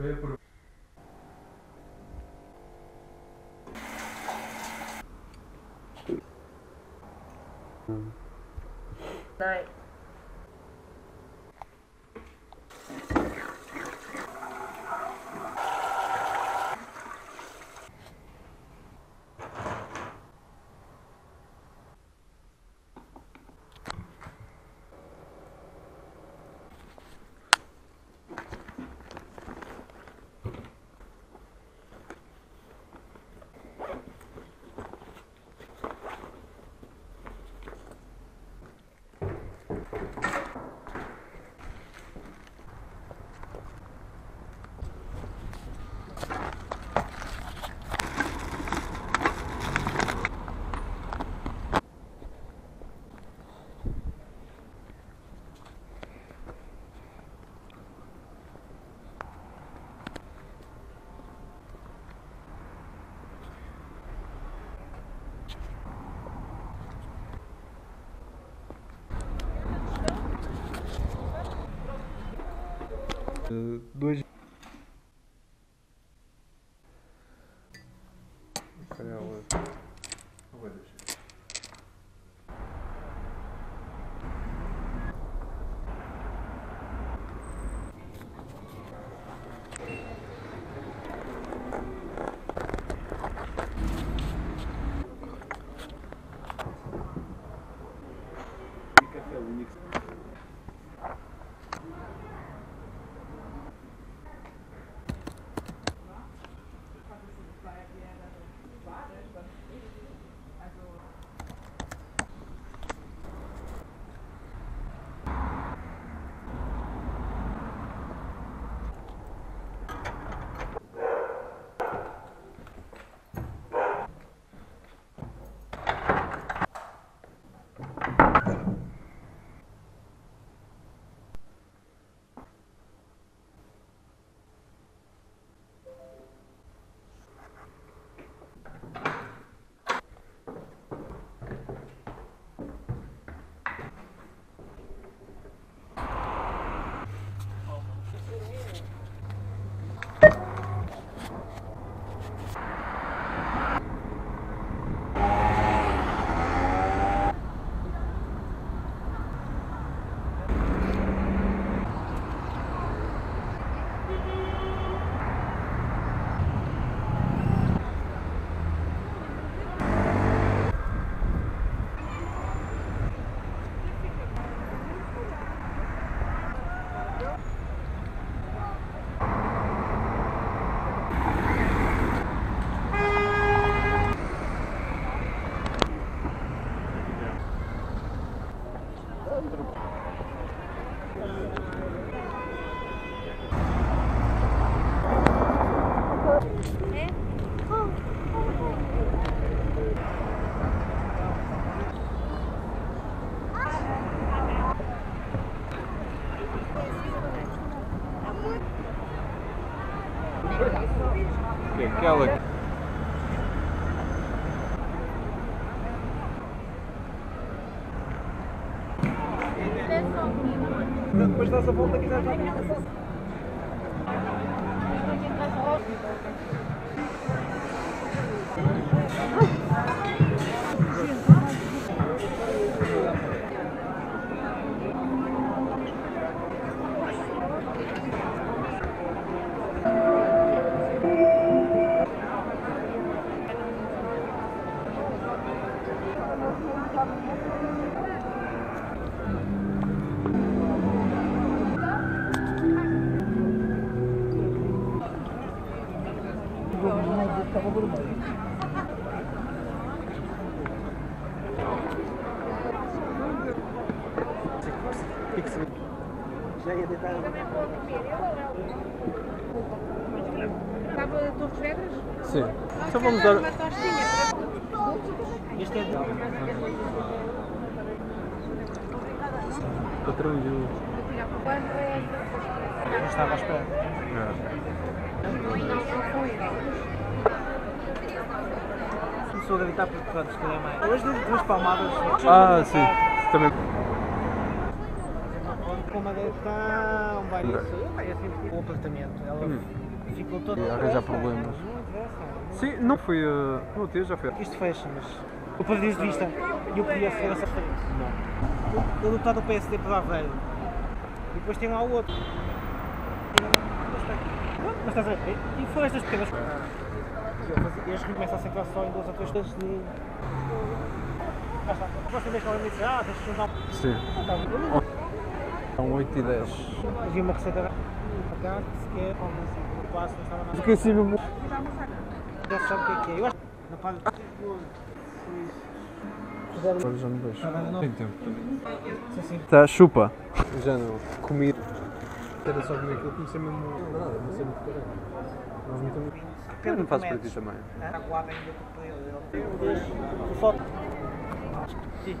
Night. Dois. Aquela. Depois dás a volta quiser Já ia deitar. Estava a Torres Vedras? Sim. Só vamos dar. uma tostinha. Este é Patrão de. Quando é? Não estava à espera. Não, não foi. Começou a gritar porque pronto, se calhar mais. Hoje deu duas palmadas. Ah, sim. Também. Com a madeira está um bar isso. É assim, completamente. Ela Hum. ficou todo. E arranjar problemas. Não interessa. Sim, não fui. Uh, no teu já foi. Isto fecha, mas. O ponto de vista, e o podia ser essa frente. Não. O deputado do PSD para Aveiro. E depois tem lá o outro. Mas estás a ver? E foram estas pequenas. Este começa a quase só em duas ou três coisas de. Vez que alguém me diz, ah, tens de juntar. Sim. Tá bom. São 8 e 10. Havia uma receita para cá que sequer o passo não estava nada. Fiquei assim mesmo. Já sabe o que é que é. Eu acho que na parte. Agora já me vejo. Tem tempo. Sim, sim. Tá, chupa. Já não. Comi. Era só comer aquilo, comecei mesmo. Nada, não sei muito caralho. Eu não faço para ti também. Foto. Sim.